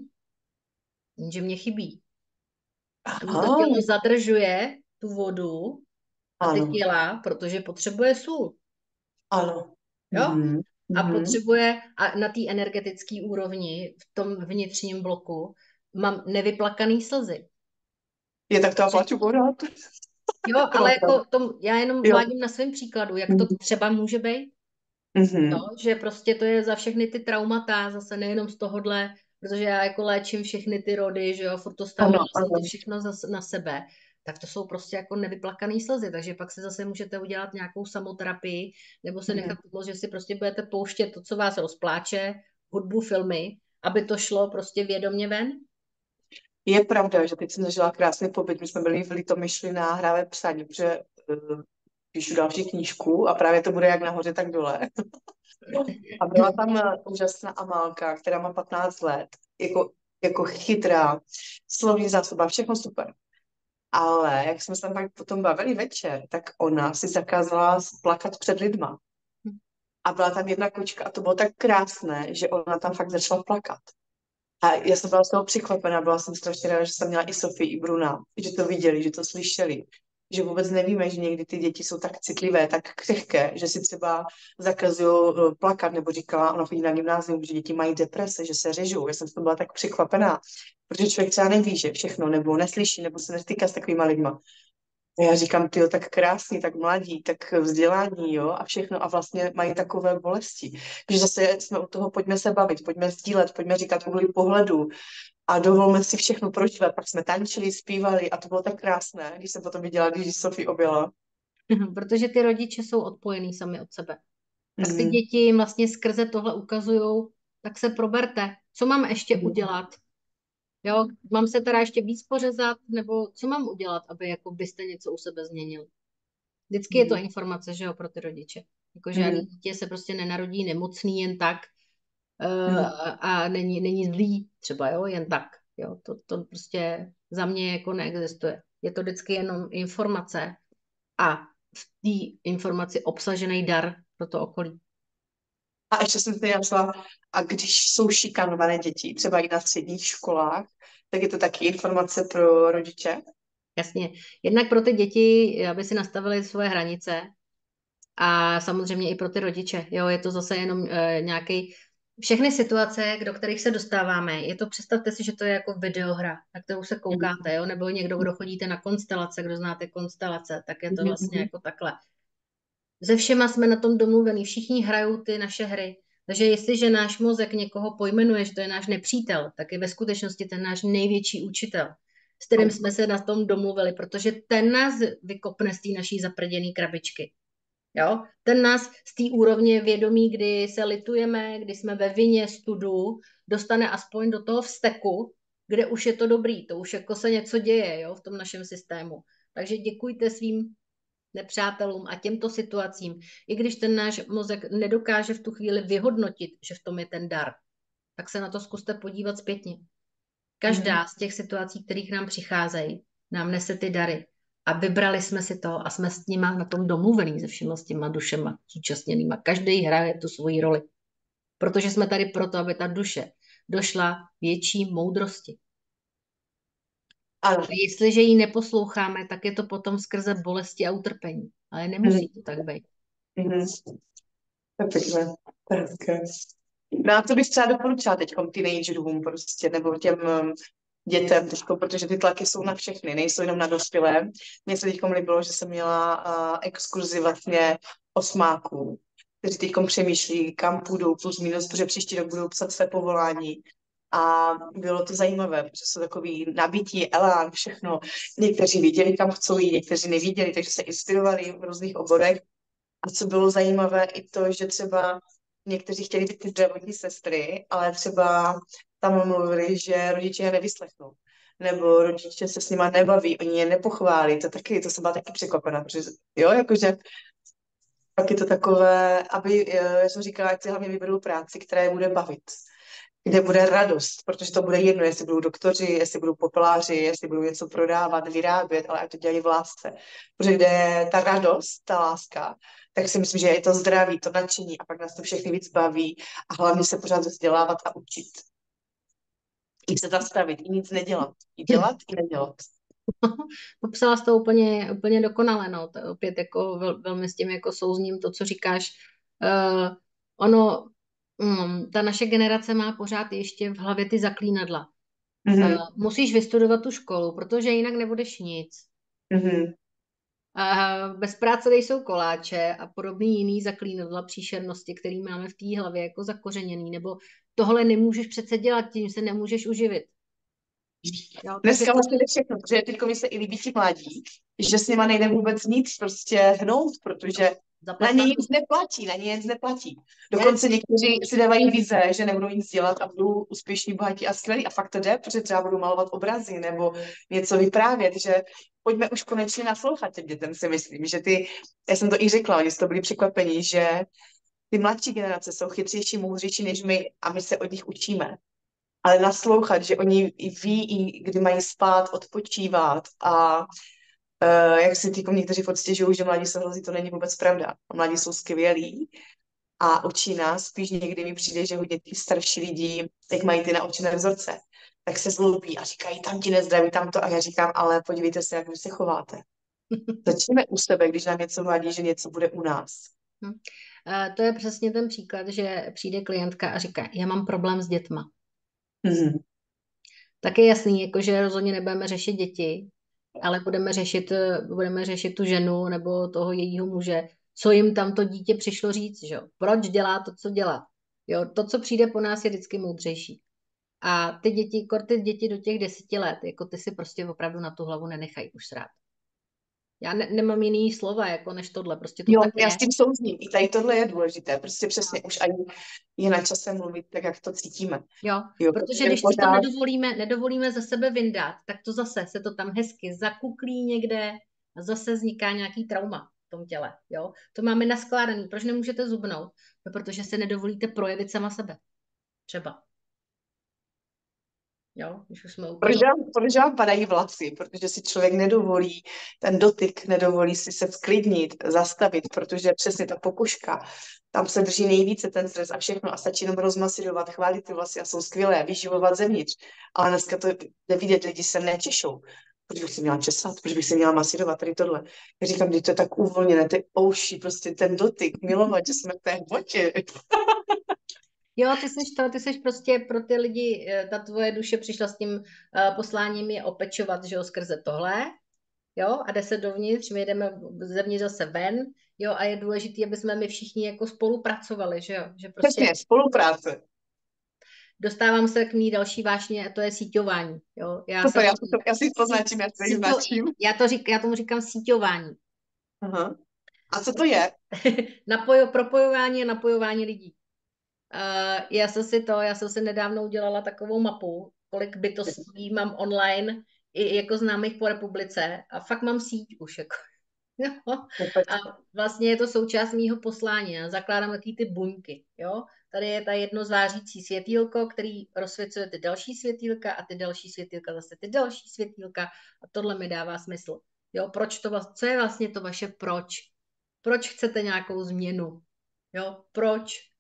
že mě chybí. To tělo zadržuje tu vodu a ty těla, protože potřebuje sůl. Ano. Jo? Mm-hmm. A mhm. potřebuje a na té energetické úrovni, v tom vnitřním bloku, mám nevyplakaný slzy. Je tak to plaču pořád. Jo, <laughs> ale jako tom, já jenom vládím na svém příkladu, jak to mhm. třeba může být. Mm-hmm. No, že prostě to je za všechny ty traumata, zase nejenom z tohohle, protože já jako léčím všechny ty rody, že jo, furt to stavu vlastně všechno za, na sebe, tak to jsou prostě jako nevyplakaný slzy, takže pak se zase můžete udělat nějakou samoterapii, nebo se mm-hmm. nechat pomoct, že si prostě budete pouštět to, co vás rozpláče, hudbu, filmy, aby to šlo prostě vědomě ven. Je pravda, že teď jsem zažila krásný pobyt. My jsme byli v Litomyšli na hrávé psaní, protože uh, píšu další knížku a právě to bude jak nahoře, tak dole. <laughs> a byla tam eh, úžasná Amálka, která má 15 let, jako, jako chytrá, slovní zásoba, všechno super. Ale jak jsme se tam pak potom bavili večer, tak ona si zakázala plakat před lidma. A byla tam jedna kočka a to bylo tak krásné, že ona tam fakt začala plakat. A já jsem byla z toho překvapená, byla jsem strašně ráda, že jsem měla i Sofii, i Bruna, že to viděli, že to slyšeli, že vůbec nevíme, že někdy ty děti jsou tak citlivé, tak křehké, že si třeba zakazují eh, plakat, nebo říkala, ona chodí na gymnázium, že děti mají deprese, že se řežou. Já jsem to byla tak překvapená, protože člověk třeba neví, že všechno, nebo neslyší, nebo se netýká s takovými lidma. A já říkám, ty tak krásný, tak mladí, tak vzdělání, jo, a všechno, a vlastně mají takové bolesti. Takže zase jsme u toho, pojďme se bavit, pojďme sdílet, pojďme říkat úhly pohledu a dovolme si všechno prožívat. Pak jsme tančili, zpívali a to bylo tak krásné, když jsem potom viděla, když Sofie objela. Protože ty rodiče jsou odpojení sami od sebe. Tak ty mm. děti jim vlastně skrze tohle ukazují, tak se proberte, co mám ještě mm. udělat, Jo, mám se teda ještě víc pořezat, nebo co mám udělat, aby jako byste něco u sebe změnil? Vždycky je to hmm. informace, že jo, pro ty rodiče. Jako žádný mm. dítě se prostě nenarodí nemocný jen tak uh, mm. a není, není zlý třeba, jo, jen tak. Jo, to, to prostě za mě jako neexistuje. Je to vždycky jenom informace a v té informaci obsažený dar pro to okolí. A ještě jsem si napsala, a když jsou šikanované děti, třeba i na středních školách, tak je to taky informace pro rodiče? Jasně. Jednak pro ty děti, aby si nastavili svoje hranice a samozřejmě i pro ty rodiče. Jo, je to zase jenom uh, nějaký všechny situace, do kterých se dostáváme, je to, představte si, že to je jako videohra, na kterou se koukáte, jo? nebo někdo, kdo chodíte na konstelace, kdo znáte konstelace, tak je to vlastně jako takhle. Ze všema jsme na tom domluvení, všichni hrajou ty naše hry. Takže jestliže náš mozek někoho pojmenuje, že to je náš nepřítel, tak je ve skutečnosti ten náš největší učitel, s kterým jsme se na tom domluvili, protože ten nás vykopne z té naší zaprděné krabičky. Jo? Ten nás z té úrovně vědomí, kdy se litujeme, kdy jsme ve vině studu, dostane aspoň do toho vzteku, kde už je to dobrý, to už jako se něco děje jo, v tom našem systému. Takže děkujte svým nepřátelům a těmto situacím, i když ten náš mozek nedokáže v tu chvíli vyhodnotit, že v tom je ten dar, tak se na to zkuste podívat zpětně. Každá mhm. z těch situací, kterých nám přicházejí, nám nese ty dary a vybrali jsme si to a jsme s nima na tom domluvený se všema s těma dušema zúčastněnýma. Každý hraje tu svoji roli. Protože jsme tady proto, aby ta duše došla větší moudrosti. Ale jestliže ji neposloucháme, tak je to potom skrze bolesti a utrpení. Ale nemusí to tak být. Mm-hmm. To je pěkné. No a co bys třeba doporučila teď teenagerům prostě, nebo těm dětem teďko, protože ty tlaky jsou na všechny, nejsou jenom na dospělé. Mně se teď líbilo, že jsem měla uh, exkurzi vlastně osmáků, kteří teď přemýšlí, kam půjdou plus minus, protože příští rok budou psat své povolání. A bylo to zajímavé, protože jsou takový nabití, elán, všechno. Někteří viděli, kam chcou jít, někteří neviděli, takže se inspirovali v různých oborech. A co bylo zajímavé, i to, že třeba někteří chtěli být ty zdravotní sestry, ale třeba tam mluvili, že rodiče je nevyslechnou. Nebo rodiče se s nima nebaví, oni je nepochválí. To taky, to jsem byla taky překvapená, protože jo, jakože pak je to takové, aby, já jsem říkala, ať si hlavně vyberou práci, která je bude bavit kde bude radost, protože to bude jedno, jestli budou doktoři, jestli budou popeláři, jestli budou něco prodávat, vyrábět, ale ať to dělají v lásce. Protože kde je ta radost, ta láska, tak si myslím, že je to zdraví, to nadšení a pak nás to všechny víc baví a hlavně se pořád vzdělávat a učit. I se zastavit, i nic nedělat. I dělat, i nedělat. <laughs> Popsala jsi to úplně, úplně dokonale, no. To opět jako vel, velmi s tím jako souzním to, co říkáš. Uh, ono, um, ta naše generace má pořád ještě v hlavě ty zaklínadla. Mm-hmm. Uh, musíš vystudovat tu školu, protože jinak nebudeš nic. Mm-hmm. A bez práce nejsou koláče a podobný jiný zaklínadla příšernosti, který máme v té hlavě jako zakořeněný, nebo tohle nemůžeš přece dělat, tím se nemůžeš uživit. Jo, Dneska vlastně všechno, protože teď mi se i líbí ti mladí, že s nima nejde vůbec nic prostě hnout, protože na ně nic neplatí, na ně nic neplatí. Dokonce někteří si dávají vize, že nebudou nic dělat a budou úspěšní, bohatí a skvělí. A fakt to jde, protože třeba budou malovat obrazy nebo něco vyprávět, že pojďme už konečně naslouchat těm dětem, si myslím, že ty, já jsem to i řekla, oni to byli překvapení, že ty mladší generace jsou chytřejší, moudřejší než my a my se od nich učíme. Ale naslouchat, že oni ví, i kdy mají spát, odpočívat a uh, jak si ty někteří podstěžují, že mladí se hrozí, to není vůbec pravda. Mladí jsou skvělí a učí nás, spíš někdy mi přijde, že hodně ty starší lidi, jak mají ty naučené vzorce, tak se zloubí a říkají, tam ti nezdraví, tam to. A já říkám, ale podívejte se, jak vy se chováte. <laughs> Začněme u sebe, když nám něco vadí, že něco bude u nás. Hm. To je přesně ten příklad, že přijde klientka a říká, já mám problém s dětma. Mm-hmm. Tak je jasný, jako, že rozhodně nebudeme řešit děti, ale budeme řešit, budeme řešit tu ženu nebo toho jejího muže, co jim tam to dítě přišlo říct, že? proč dělá to, co dělá. Jo, to, co přijde po nás, je vždycky moudřejší. A ty děti, ty děti do těch deseti let, jako ty si prostě opravdu na tu hlavu nenechají už srát. Já ne, nemám jiný slova, jako než tohle. Prostě to jo, tak já je. s tím souzním. I tady tohle je důležité. Prostě přesně už ani je na čase mluvit tak, jak to cítíme. Jo, jo protože když pořád... to nedovolíme, nedovolíme za sebe vyndat, tak to zase se to tam hezky zakuklí někde a zase vzniká nějaký trauma v tom těle. Jo? To máme naskládaný. Proč nemůžete zubnout? No, protože se nedovolíte projevit sama sebe. Třeba. Jo, když už jsme u Proč vám, proč vám padají vlasy? Protože si člověk nedovolí, ten dotyk nedovolí si se sklidnit, zastavit, protože přesně ta pokuška, tam se drží nejvíce ten stres a všechno a stačí jenom rozmasírovat, chválit ty vlasy a jsou skvělé, vyživovat zevnitř. Ale dneska to jde vidět, lidi se nečešou. Proč bych si měla česat? Proč bych si měla masírovat tady tohle? Já říkám, když to je tak uvolněné, ty ouši, prostě ten dotyk, milovat, že jsme v té hmotě. <laughs> Jo, ty jsi to, ty jsi prostě pro ty lidi, eh, ta tvoje duše přišla s tím uh, posláním je opečovat, že jo, skrze tohle, jo, a jde se dovnitř, my jdeme zevnitř zase ven, jo, a je důležité, aby jsme my všichni jako spolupracovali, že jo, že prostě... Přesně, spolupráce. Dostávám se k mý další vášně a to je síťování, jo. Já, to jsem, já, to, já si poznačím, já si značím. Já, to řík, já tomu říkám síťování. Aha. A co to je? <laughs> Napojo, propojování a napojování lidí. Uh, já jsem si to, já jsem si nedávno udělala takovou mapu, kolik bytostí mám online, i jako známých po republice a fakt mám síť už, jako. <laughs> a vlastně je to součást mýho poslání. Já zakládám taky ty buňky, jo. Tady je ta jedno zvářící světýlko, který rozsvěcuje ty další světýlka a ty další světýlka zase ty další světýlka a tohle mi dává smysl. Jo, proč to vlastně, co je vlastně to vaše proč? Proč chcete nějakou změnu? Jo, proč?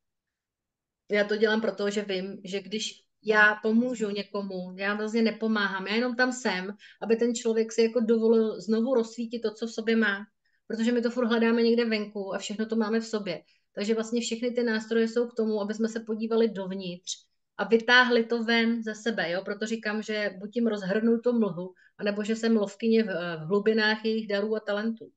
Já to dělám proto, že vím, že když já pomůžu někomu, já vlastně nepomáhám, já jenom tam jsem, aby ten člověk si jako dovolil znovu rozsvítit to, co v sobě má. Protože my to furt hledáme někde venku a všechno to máme v sobě. Takže vlastně všechny ty nástroje jsou k tomu, aby jsme se podívali dovnitř a vytáhli to ven ze sebe, jo? Proto říkám, že buď jim rozhrnu tu mlhu, anebo že jsem mluvkyně v, v hlubinách jejich darů a talentů.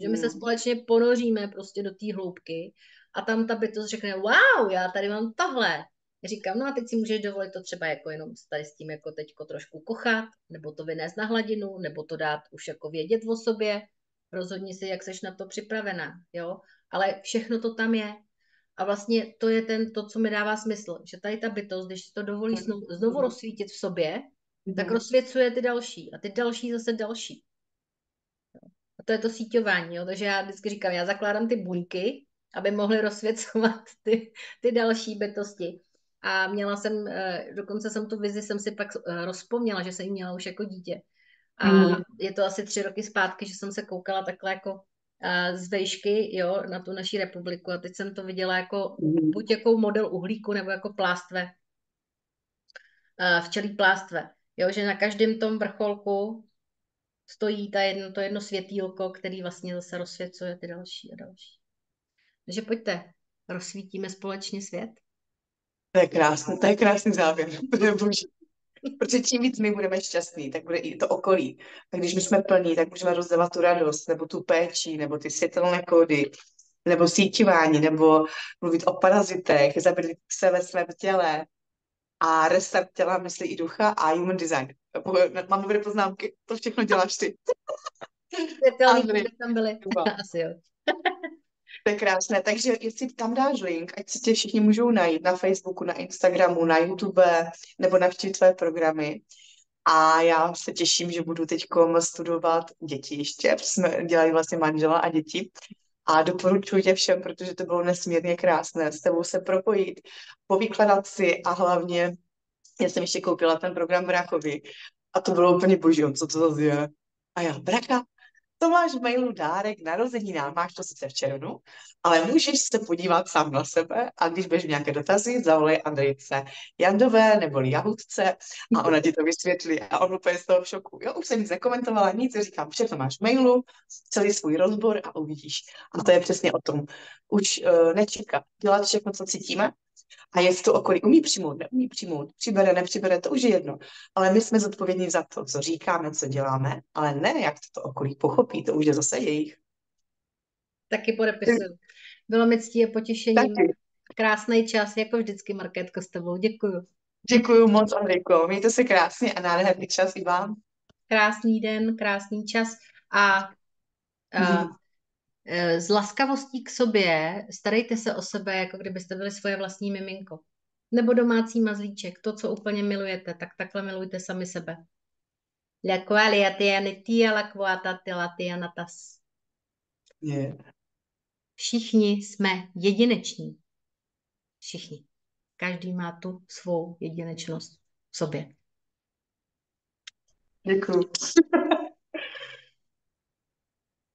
Že my se hmm. společně ponoříme prostě do té hloubky a tam ta bytost řekne, wow, já tady mám tohle. Říkám, no a teď si můžeš dovolit to třeba jako jenom tady s tím jako teďko trošku kochat, nebo to vynést na hladinu, nebo to dát už jako vědět o sobě. Rozhodni si, jak seš na to připravená, jo. Ale všechno to tam je. A vlastně to je ten, to, co mi dává smysl, že tady ta bytost, když si to dovolí znovu, znovu rozsvítit v sobě, tak mhm. rozsvěcuje ty další a ty další zase další. A to je to síťování, jo? takže já vždycky říkám, já zakládám ty buňky, aby mohly rozsvěcovat <laughs> ty, ty další bytosti. A měla jsem, eh, dokonce jsem tu vizi, jsem si pak eh, rozpomněla, že jsem ji měla už jako dítě. A mm. je to asi tři roky zpátky, že jsem se koukala takhle jako eh, z vejšky, jo, na tu naší republiku a teď jsem to viděla jako mm. buď jako model uhlíku, nebo jako plástve, včelí plástve. Jo, že na každém tom vrcholku stojí ta jedno, to jedno světýlko, který vlastně zase rozsvěcuje ty další a další. Takže pojďte, rozsvítíme společně svět. To je krásný, to je krásný závěr. <laughs> Protože čím víc my budeme šťastní, tak bude i to okolí. A když my jsme plní, tak můžeme rozdávat tu radost, nebo tu péči, nebo ty světelné kódy, nebo síťování, nebo mluvit o parazitech, zabít se ve svém těle a restart těla, myslí i ducha a human design. Mám dobré poznámky, to všechno děláš ty. <laughs> Světelný, tam byly. <laughs> Asi jo. To je krásné. Takže jestli tam dáš link, ať si tě všichni můžou najít na Facebooku, na Instagramu, na YouTube nebo navštívit tvé programy. A já se těším, že budu teď studovat děti ještě, protože jsme dělali vlastně manžela a děti. A doporučuji tě všem, protože to bylo nesmírně krásné s tebou se propojit, povykladat si a hlavně já jsem ještě koupila ten program Brachovi a to bylo úplně boží, co to zase je. A já, Braka, to máš v mailu dárek narozeninám, máš to sice v červnu, ale můžeš se podívat sám na sebe a když budeš nějaké dotazy, zavolej Andrejce Jandové nebo Jahudce a ona ti to vysvětlí a on úplně z toho v šoku. Jo, už jsem nic nekomentovala, nic, říkám, všechno máš v mailu, celý svůj rozbor a uvidíš. A to je přesně o tom. Už uh, nečekat, dělat všechno, co cítíme, a jestli to okolí umí přijmout, neumí přijmout, přibere, nepřibere, to už je jedno. Ale my jsme zodpovědní za to, co říkáme, co děláme, ale ne, jak to, to okolí pochopí, to už je zase jejich. Taky podepisuju. Bylo mi ctí a potěšením. Taky. Krásný čas, jako vždycky, Markétko, s tebou. Děkuju. Děkuju moc, Andrejko. Mějte se krásně a nádherný čas i vám. Krásný den, krásný čas a, a hmm. Eh, z laskavostí k sobě starejte se o sebe, jako kdybyste byli svoje vlastní miminko. Nebo domácí mazlíček, to, co úplně milujete, tak takhle milujte sami sebe. Všichni jsme jedineční. Všichni. Každý má tu svou jedinečnost v sobě. Děkuji. <laughs>